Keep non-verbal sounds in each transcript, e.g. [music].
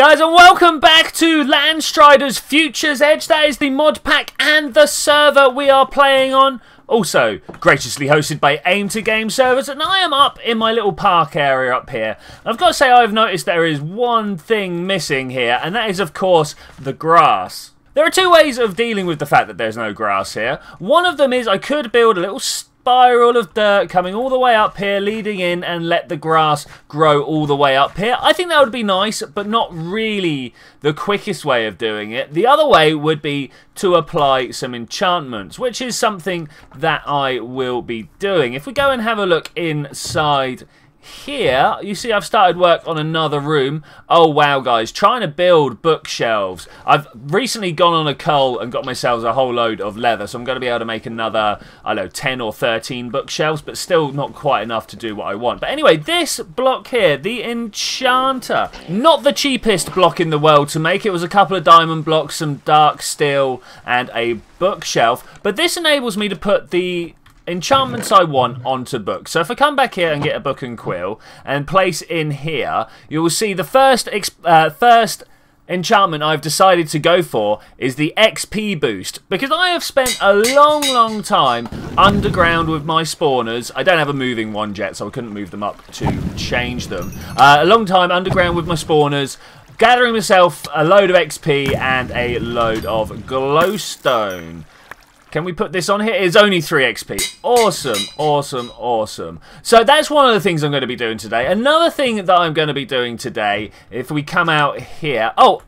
guys and welcome back to Landstryder's Futures Edge. That is the mod pack and the server we are playing on. Also, graciously hosted by Aim2Game servers, and I am up in my little park area up here. I've got to say I've noticed there is one thing missing here, and that is of course the grass. There are two ways of dealing with the fact that there's no grass here. One of them is I could build a little spiral of dirt coming all the way up here, leading in, and let the grass grow all the way up here. I think that would be nice, but not really the quickest way of doing it. The other way would be to apply some enchantments, which is something that I will be doing. If we go and have a look inside here, you see I've started work on another room. Oh wow guys, trying to build bookshelves. I've recently gone on a cull and got myself a whole load of leather, so I'm going to be able to make another, I don't know, 10 or 13 bookshelves, but still not quite enough to do what I want. But anyway, this block here, the Enchanter, not the cheapest block in the world to make. It was a couple of diamond blocks, some dark steel, and a bookshelf. But this enables me to put the enchantments I want onto books. So if I come back here and get a book and quill and place in here, you will see the first uh, first enchantment I've decided to go for is the XP boost. Because I have spent a long long time underground with my spawners. I don't have a moving one yet so I couldn't move them up to change them. Uh, a long time underground with my spawners gathering myself a load of XP and a load of glowstone can we put this on here? It's only 3 XP. Awesome, awesome, awesome. So that's one of the things I'm going to be doing today. Another thing that I'm going to be doing today, if we come out here... Oh,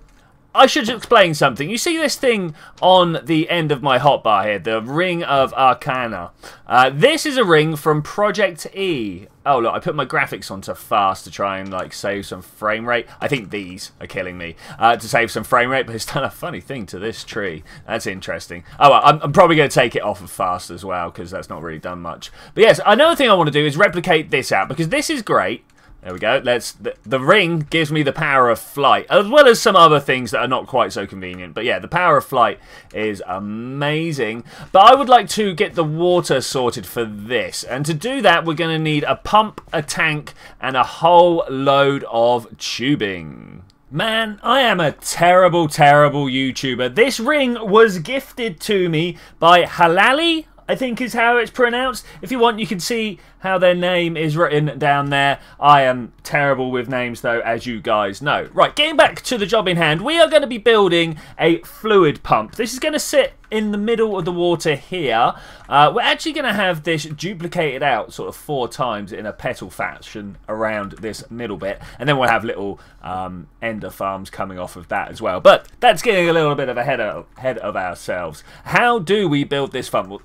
I should explain something. You see this thing on the end of my hotbar here, the Ring of Arcana. Uh, this is a ring from Project E. Oh, look, I put my graphics onto fast to try and, like, save some frame rate. I think these are killing me uh, to save some frame rate, but it's [laughs] done a funny thing to this tree. That's interesting. Oh, well, I'm, I'm probably going to take it off of fast as well, because that's not really done much. But yes, another thing I want to do is replicate this out, because this is great. There we go. Let's. The, the, ring gives me the power of flight, as well as some other things that are not quite so convenient. But yeah, the power of flight is amazing. But I would like to get the water sorted for this. And to do that, we're going to need a pump, a tank, and a whole load of tubing. Man, I am a terrible, terrible YouTuber. This ring was gifted to me by Halali I think is how it's pronounced. If you want, you can see how their name is written down there. I am terrible with names, though, as you guys know. Right, getting back to the job in hand, we are going to be building a fluid pump. This is going to sit in the middle of the water here. Uh, we're actually going to have this duplicated out sort of four times in a petal fashion around this middle bit. And then we'll have little um, ender farms coming off of that as well. But that's getting a little bit of ahead of, ahead of ourselves. How do we build this pump?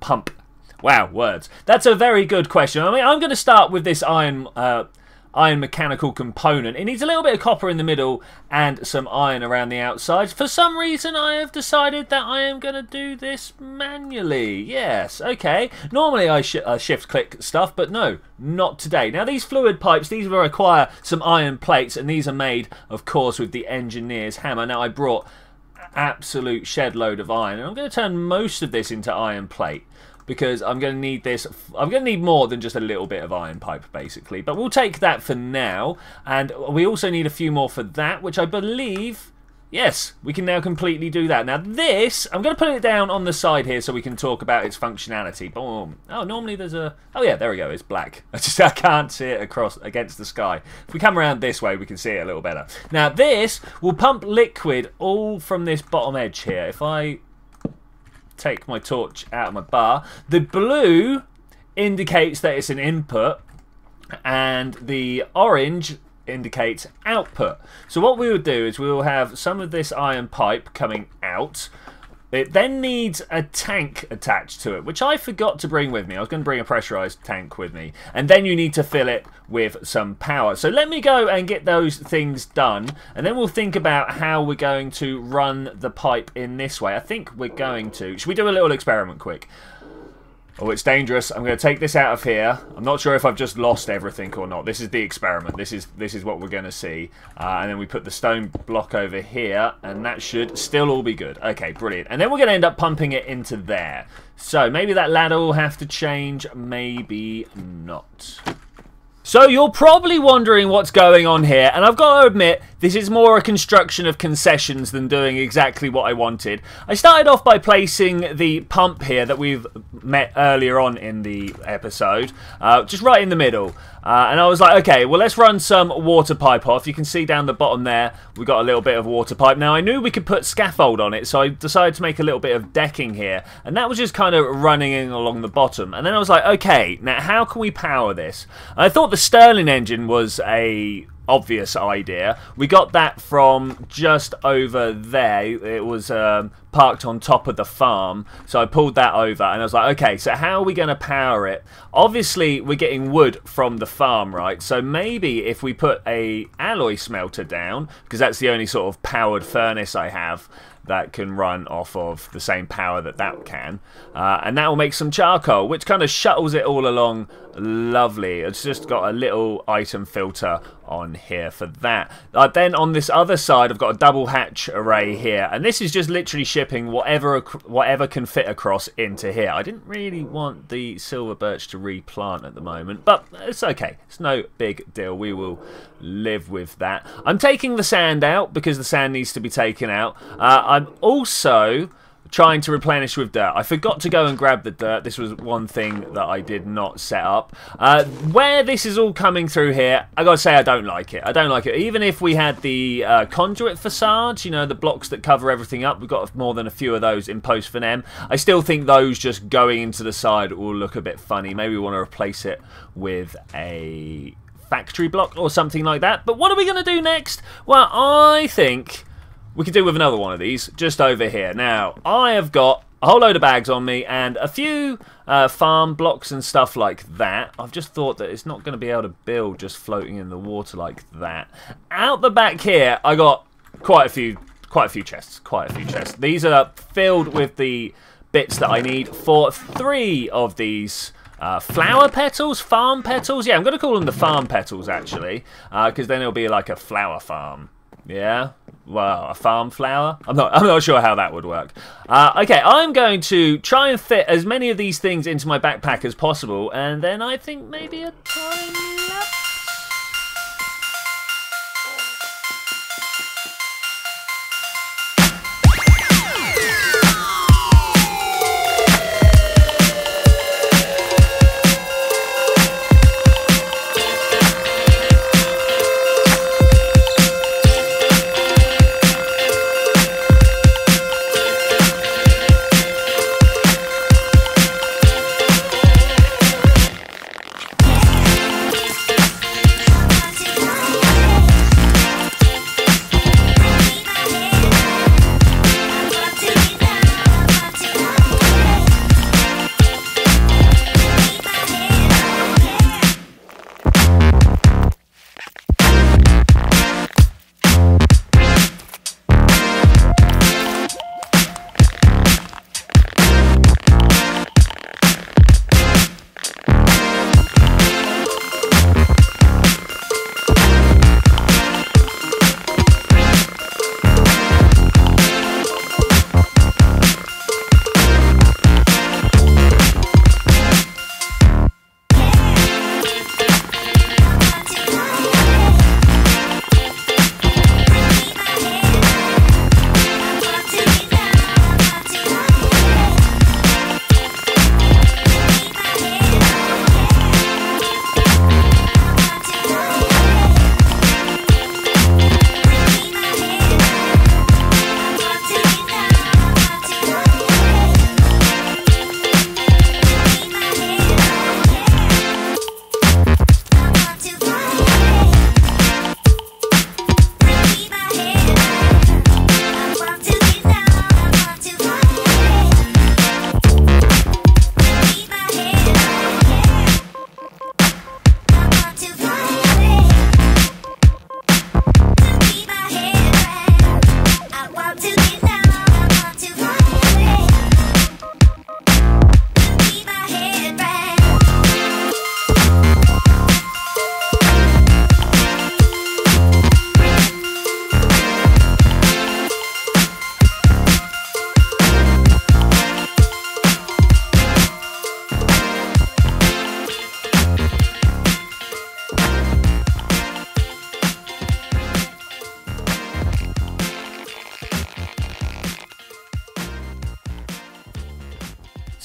pump Wow, words. That's a very good question. I mean, I'm going to start with this iron uh, iron mechanical component. It needs a little bit of copper in the middle and some iron around the outside. For some reason, I have decided that I am going to do this manually. Yes, okay. Normally, I sh uh, shift-click stuff, but no, not today. Now, these fluid pipes, these will require some iron plates, and these are made, of course, with the engineer's hammer. Now, I brought absolute shed load of iron, and I'm going to turn most of this into iron plate because I'm going to need this. I'm going to need more than just a little bit of iron pipe, basically. But we'll take that for now. And we also need a few more for that, which I believe... Yes, we can now completely do that. Now this, I'm going to put it down on the side here so we can talk about its functionality. Boom. Um, oh, normally there's a... Oh yeah, there we go. It's black. [laughs] I just I can't see it across against the sky. If we come around this way, we can see it a little better. Now this will pump liquid all from this bottom edge here. If I take my torch out of my bar. The blue indicates that it's an input and the orange indicates output. So what we will do is we will have some of this iron pipe coming out it then needs a tank attached to it, which I forgot to bring with me. I was going to bring a pressurized tank with me. And then you need to fill it with some power. So let me go and get those things done. And then we'll think about how we're going to run the pipe in this way. I think we're going to... Should we do a little experiment quick? Oh, it's dangerous. I'm going to take this out of here. I'm not sure if I've just lost everything or not. This is the experiment. This is this is what we're going to see. Uh, and then we put the stone block over here, and that should still all be good. Okay, brilliant. And then we're going to end up pumping it into there. So maybe that ladder will have to change, maybe not. So you're probably wondering what's going on here, and I've got to admit, this is more a construction of concessions than doing exactly what I wanted. I started off by placing the pump here that we've met earlier on in the episode, uh, just right in the middle. Uh, and I was like, okay, well, let's run some water pipe off. You can see down the bottom there, we got a little bit of water pipe. Now, I knew we could put scaffold on it, so I decided to make a little bit of decking here. And that was just kind of running along the bottom. And then I was like, okay, now how can we power this? And I thought the Stirling engine was a obvious idea. We got that from just over there. It was um, parked on top of the farm. So I pulled that over and I was like, okay, so how are we going to power it? Obviously, we're getting wood from the farm, right? So maybe if we put a alloy smelter down, because that's the only sort of powered furnace I have, that can run off of the same power that that can. Uh, and that will make some charcoal, which kind of shuttles it all along lovely. It's just got a little item filter on here for that. Uh, then on this other side, I've got a double hatch array here. And this is just literally shipping whatever whatever can fit across into here. I didn't really want the silver birch to replant at the moment, but it's okay. It's no big deal. We will live with that. I'm taking the sand out because the sand needs to be taken out. Uh, I'm also trying to replenish with dirt. I forgot to go and grab the dirt. This was one thing that I did not set up. Uh, where this is all coming through here, I gotta say I don't like it. I don't like it. Even if we had the uh, conduit facades, you know, the blocks that cover everything up, we've got more than a few of those in post for them. I still think those just going into the side will look a bit funny. Maybe we want to replace it with a factory block or something like that. But what are we going to do next? Well, I think we could do with another one of these just over here. Now, I have got a whole load of bags on me and a few uh, farm blocks and stuff like that. I've just thought that it's not going to be able to build just floating in the water like that. Out the back here, I got quite a few, quite a few chests, quite a few chests. These are filled with the bits that I need for three of these uh, flower petals, farm petals. Yeah, I'm going to call them the farm petals actually, because uh, then it'll be like a flower farm. Yeah, well, a farm flower. I'm not. I'm not sure how that would work. Uh, okay, I'm going to try and fit as many of these things into my backpack as possible, and then I think maybe a time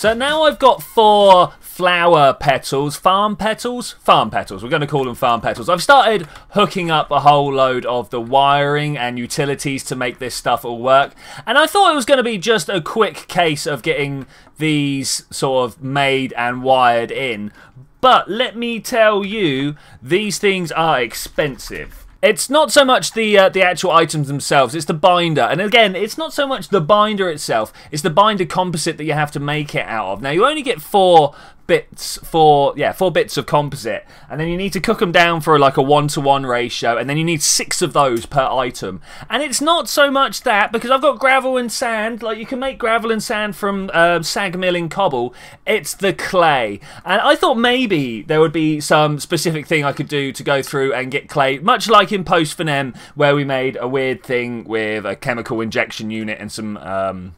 So now I've got four flower petals, farm petals, farm petals. We're going to call them farm petals. I've started hooking up a whole load of the wiring and utilities to make this stuff all work. And I thought it was going to be just a quick case of getting these sort of made and wired in. But let me tell you, these things are expensive. It's not so much the uh, the actual items themselves, it's the binder. And again, it's not so much the binder itself, it's the binder composite that you have to make it out of. Now, you only get four bits for yeah four bits of composite. And then you need to cook them down for like a one to one ratio and then you need six of those per item. And it's not so much that because I've got gravel and sand like you can make gravel and sand from uh, sag milling cobble. It's the clay. And I thought maybe there would be some specific thing I could do to go through and get clay much like in post Finem where we made a weird thing with a chemical injection unit and some um,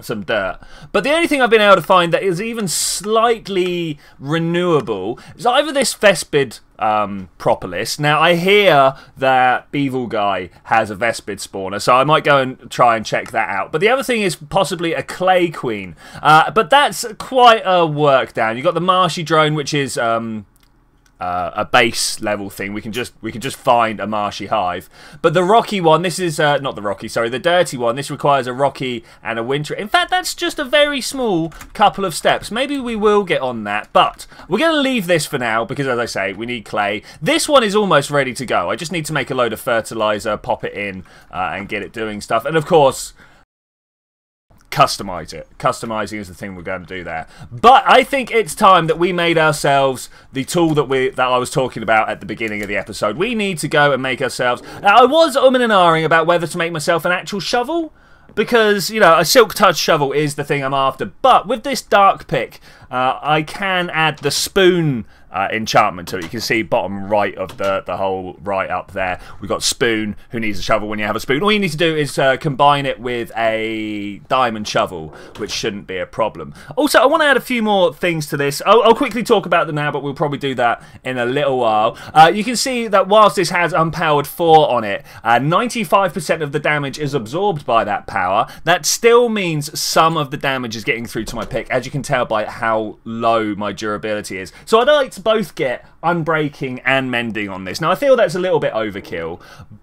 some dirt. But the only thing I've been able to find that is even slightly renewable is either this Vespid um, Propolis. Now, I hear that Beavelguy has a Vespid spawner, so I might go and try and check that out. But the other thing is possibly a Clay Queen. Uh, but that's quite a work down. You've got the Marshy Drone, which is... Um, uh, a base level thing. We can just we can just find a marshy hive. But the rocky one, this is uh, not the rocky, sorry, the dirty one. This requires a rocky and a winter. In fact, that's just a very small couple of steps. Maybe we will get on that, but we're going to leave this for now because, as I say, we need clay. This one is almost ready to go. I just need to make a load of fertilizer, pop it in, uh, and get it doing stuff. And of course customize it. Customizing is the thing we're going to do there. But I think it's time that we made ourselves the tool that we that I was talking about at the beginning of the episode. We need to go and make ourselves. Now, I was umming and ahhing about whether to make myself an actual shovel because you know a silk touch shovel is the thing I'm after. But with this dark pick, uh, I can add the spoon uh, enchantment to it. You can see bottom right of the, the whole right up there. We've got Spoon, who needs a shovel when you have a spoon. All you need to do is uh, combine it with a diamond shovel, which shouldn't be a problem. Also, I want to add a few more things to this. I'll, I'll, quickly talk about them now, but we'll probably do that in a little while. Uh, you can see that whilst this has Empowered 4 on it, 95% uh, of the damage is absorbed by that power. That still means some of the damage is getting through to my pick, as you can tell by how low my durability is. So I'd like to both get unbreaking and mending on this. Now I feel that's a little bit overkill,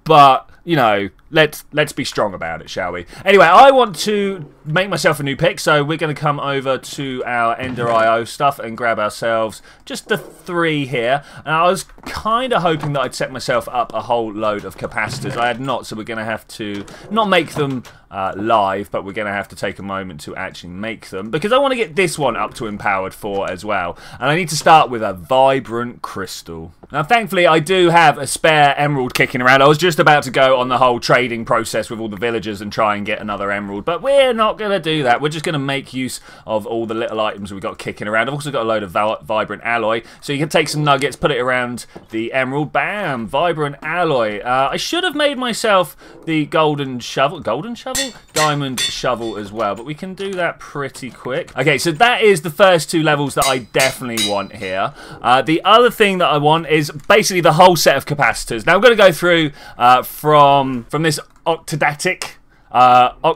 but you know, let's let's be strong about it, shall we? Anyway, I want to make myself a new pick, so we're going to come over to our Ender IO stuff and grab ourselves just the three here. And I was kind of hoping that I'd set myself up a whole load of capacitors. I had not, so we're going to have to not make them uh, live, but we're going to have to take a moment to actually make them because I want to get this one up to empowered 4 as well. And I need to start with a vibrant crystal. Now, thankfully, I do have a spare emerald kicking around. I was just about to go on the whole trading process with all the villagers and try and get another emerald, but we're not going to do that. We're just going to make use of all the little items we've got kicking around. I've also got a load of vibrant alloy, so you can take some nuggets, put it around the emerald. Bam! Vibrant alloy. Uh, I should have made myself the golden shovel. Golden shovel? Diamond shovel as well, but we can do that pretty quick. Okay, so that is the first two levels that I definitely want here. Uh, the other thing that I want is basically the whole set of capacitors. Now I'm going to go through uh, from from this octadic, uh,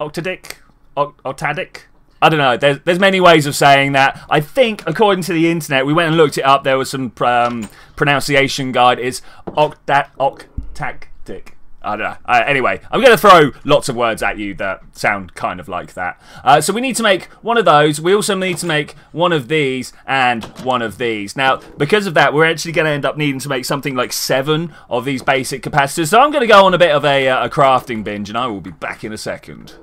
octadic, octadic. I don't know. There's, there's many ways of saying that. I think, according to the internet, we went and looked it up. There was some um, pronunciation guide. It's octat octactic. I don't know. Uh, anyway, I'm going to throw lots of words at you that sound kind of like that. Uh, so we need to make one of those. We also need to make one of these and one of these. Now, because of that, we're actually going to end up needing to make something like seven of these basic capacitors. So I'm going to go on a bit of a, uh, a crafting binge, and I will be back in a second.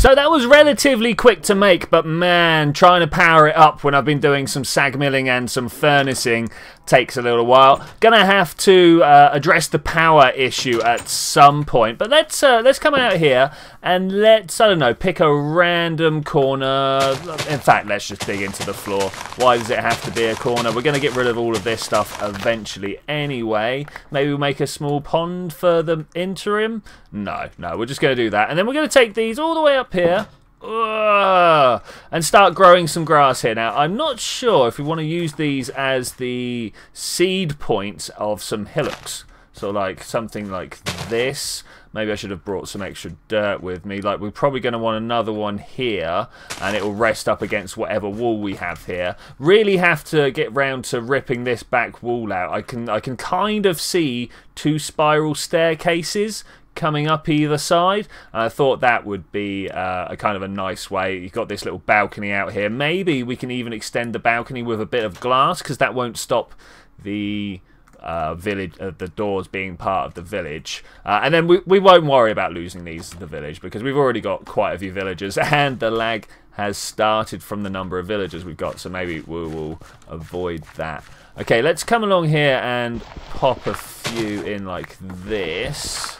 So that was relatively quick to make, but man, trying to power it up when I've been doing some sag milling and some furnacing takes a little while. Gonna have to uh, address the power issue at some point. But let's uh, let's come out here and let's I don't know pick a random corner. In fact, let's just dig into the floor. Why does it have to be a corner? We're gonna get rid of all of this stuff eventually anyway. Maybe we'll make a small pond for the interim. No, no, we're just gonna do that, and then we're gonna take these all the way up here and start growing some grass here. Now, I'm not sure if we want to use these as the seed points of some hillocks. So like something like this. Maybe I should have brought some extra dirt with me. Like, we're probably going to want another one here, and it will rest up against whatever wall we have here. Really have to get round to ripping this back wall out. I can, I can kind of see two spiral staircases coming up either side. I thought that would be uh, a kind of a nice way. You've got this little balcony out here. Maybe we can even extend the balcony with a bit of glass, because that won't stop the uh, village, uh, the doors being part of the village. Uh, and then we, we won't worry about losing these to the village because we've already got quite a few villagers [laughs] and the lag has started from the number of villagers we've got. So maybe we will avoid that. Okay, let's come along here and pop a few in like this.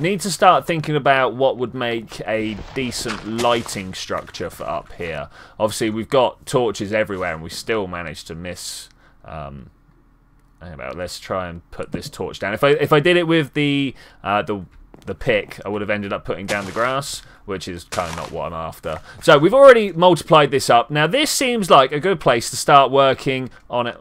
Need to start thinking about what would make a decent lighting structure for up here. Obviously, we've got torches everywhere and we still managed to miss... Um, about. Let's try and put this torch down. If I if I did it with the uh, the the pick, I would have ended up putting down the grass, which is kind of not what I'm after. So we've already multiplied this up. Now this seems like a good place to start working on it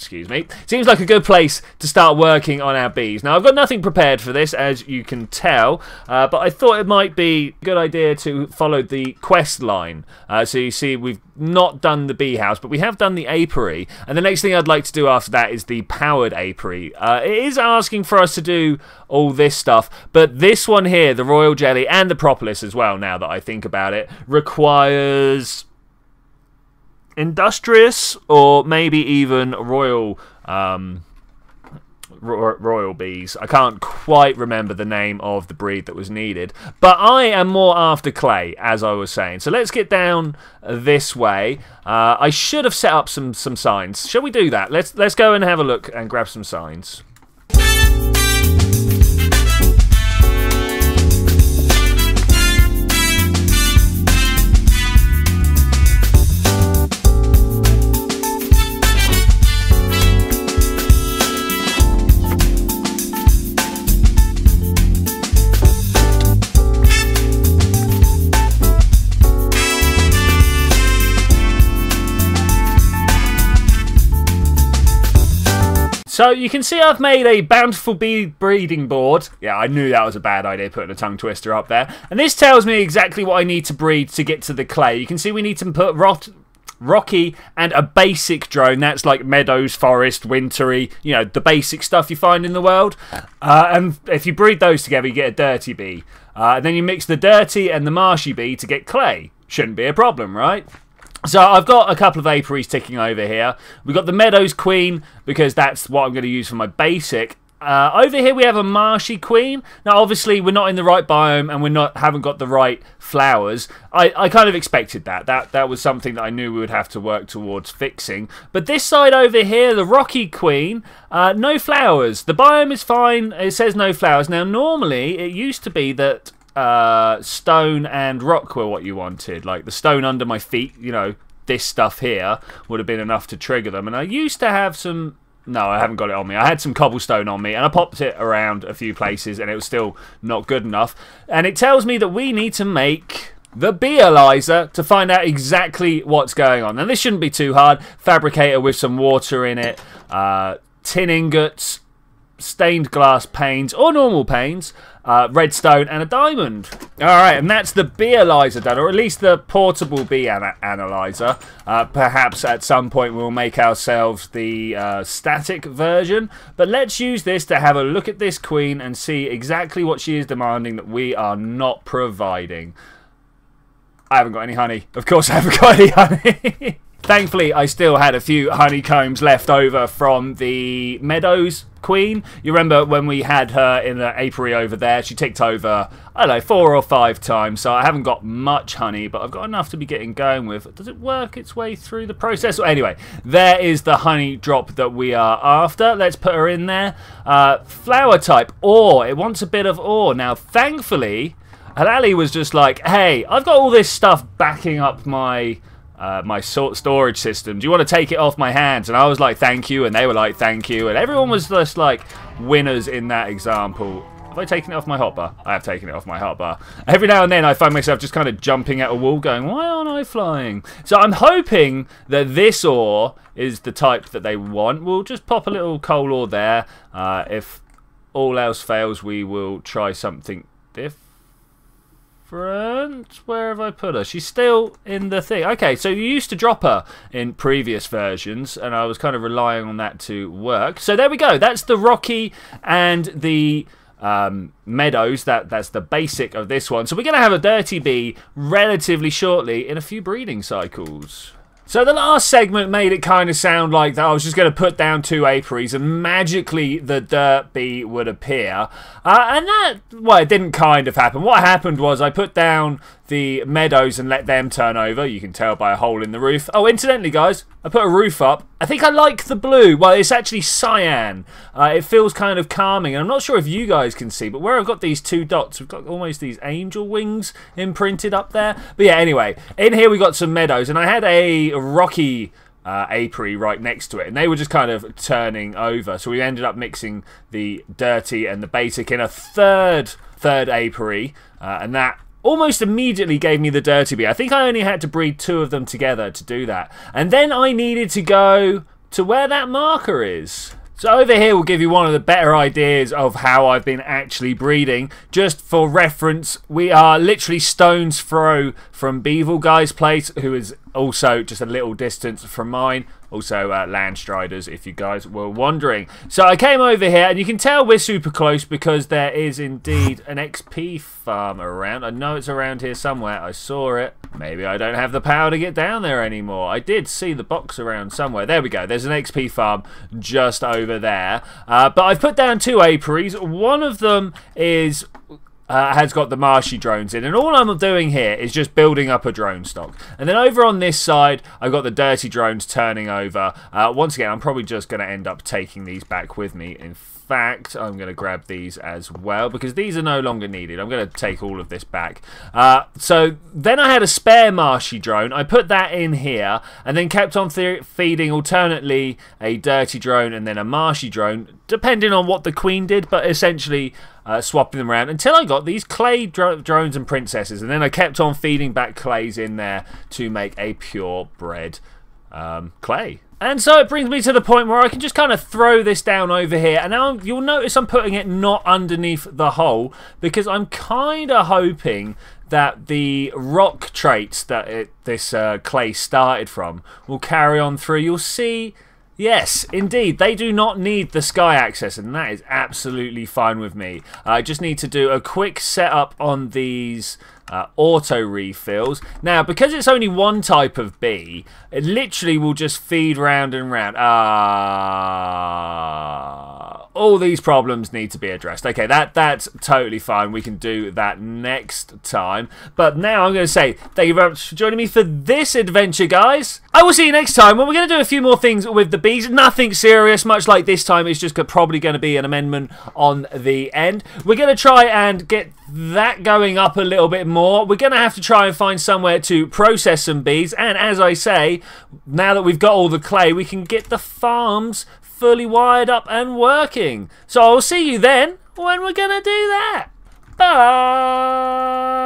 excuse me, seems like a good place to start working on our bees. Now, I've got nothing prepared for this, as you can tell, uh, but I thought it might be a good idea to follow the quest line. Uh, so you see, we've not done the bee house, but we have done the apiary, and the next thing I'd like to do after that is the powered apiary. Uh, it is asking for us to do all this stuff, but this one here, the royal jelly, and the propolis as well, now that I think about it, requires industrious or maybe even royal um, ro royal bees. I can't quite remember the name of the breed that was needed, but I am more after clay, as I was saying. So let's get down this way. Uh, I should have set up some some signs. Shall we do that? Let's let's go and have a look and grab some signs. So you can see I've made a bountiful bee breeding board. Yeah, I knew that was a bad idea putting a tongue twister up there. And this tells me exactly what I need to breed to get to the clay. You can see we need to put rot Rocky and a basic drone. That's like meadows, forest, wintry, you know, the basic stuff you find in the world. Uh, and if you breed those together, you get a dirty bee. Uh, then you mix the dirty and the marshy bee to get clay. Shouldn't be a problem, right? So I've got a couple of apiaries ticking over here. We've got the Meadows Queen because that's what I'm going to use for my basic. Uh, over here we have a marshy queen. Now obviously we're not in the right biome and we're not haven't got the right flowers. I, I kind of expected that. That that was something that I knew we would have to work towards fixing. But this side over here, the rocky queen, uh, no flowers. The biome is fine. It says no flowers. Now normally it used to be that uh, stone and rock were what you wanted. Like the stone under my feet, you know, this stuff here would have been enough to trigger them. And I used to have some. No, I haven't got it on me. I had some cobblestone on me and I popped it around a few places and it was still not good enough. And it tells me that we need to make the Beealyzer to find out exactly what's going on. Now, this shouldn't be too hard. Fabricator with some water in it, uh, tin ingots, stained glass panes or normal panes, uh, redstone, and a diamond. Alright, and that's the Beealyzer done, or at least the portable ana analyzer. Uh, perhaps at some point we'll make ourselves the uh, static version, but let's use this to have a look at this queen and see exactly what she is demanding that we are not providing. I haven't got any honey. Of course I haven't got any honey. [laughs] Thankfully, I still had a few honeycombs left over from the Meadows Queen. You remember when we had her in the apiary over there? She ticked over, I don't know, four or five times. So I haven't got much honey, but I've got enough to be getting going with. Does it work its way through the process? Well, anyway, there is the honey drop that we are after. Let's put her in there. Uh, flower type, ore. It wants a bit of ore. Now, thankfully, Halali was just like, hey, I've got all this stuff backing up my uh, my storage system. Do you want to take it off my hands? And I was like, thank you. And they were like, thank you. And everyone was just like winners in that example. Have I taken it off my hotbar? I have taken it off my hotbar. Every now and then I find myself just kind of jumping at a wall going, why aren't I flying? So I'm hoping that this ore is the type that they want. We'll just pop a little coal ore there. Uh, if all else fails, we will try something different. Where have I put her? She's still in the thing. Okay, so you used to drop her in previous versions, and I was kind of relying on that to work. So there we go. That's the Rocky and the um, meadows. That That's the basic of this one. So we're going to have a Dirty Bee relatively shortly in a few breeding cycles. So the last segment made it kind of sound like that I was just going to put down two apiaries and magically the dirt bee would appear. Uh, and that, well, it didn't kind of happen. What happened was I put down the meadows and let them turn over. You can tell by a hole in the roof. Oh, incidentally, guys, I put a roof up. I think I like the blue. Well, it's actually cyan. Uh, it feels kind of calming. And I'm not sure if you guys can see, but where I've got these two dots, we've got almost these angel wings imprinted up there. But yeah, anyway, in here we got some meadows, and I had a rocky uh, apiary right next to it, and they were just kind of turning over. So we ended up mixing the dirty and the basic in a third third apiary, uh, and that almost immediately gave me the Dirty Bee. I think I only had to breed two of them together to do that. And then I needed to go to where that marker is. So over here will give you one of the better ideas of how I've been actually breeding. Just for reference, we are literally stone's throw from Beavelguy's place, who is also just a little distance from mine. Also, uh, Landstryder's, if you guys were wondering. So I came over here, and you can tell we're super close because there is indeed an XP farm around. I know it's around here somewhere. I saw it. Maybe I don't have the power to get down there anymore. I did see the box around somewhere. There we go. There's an XP farm just over there. Uh, but I've put down two apiaries. One of them is uh, has got the marshy drones in. And all I'm doing here is just building up a drone stock. And then over on this side, I've got the dirty drones turning over. Uh, once again, I'm probably just going to end up taking these back with me. In fact, I'm going to grab these as well because these are no longer needed. I'm going to take all of this back. Uh, so then I had a spare marshy drone. I put that in here and then kept on feeding alternately a dirty drone and then a marshy drone, depending on what the queen did, but essentially uh, swapping them around until I got these clay dro drones and princesses. And then I kept on feeding back clays in there to make a purebred um, clay. And so it brings me to the point where I can just kind of throw this down over here. And now you'll notice I'm putting it not underneath the hole because I'm kind of hoping that the rock traits that it, this uh, clay started from will carry on through. You'll see Yes, indeed. They do not need the sky access, and that is absolutely fine with me. I just need to do a quick setup on these uh, auto refills. Now, because it's only one type of bee, it literally will just feed round and round. Ah, all these problems need to be addressed. Okay, that that's totally fine. We can do that next time. But now I'm going to say thank you very much for joining me for this adventure, guys. I will see you next time when we're going to do a few more things with the bees. Nothing serious, much like this time. It's just probably going to be an amendment on the end. We're going to try and get that going up a little bit more. We're going to have to try and find somewhere to process some bees. And as I say, now that we've got all the clay, we can get the farms fully wired up and working. So I'll see you then when we're going to do that. Bye!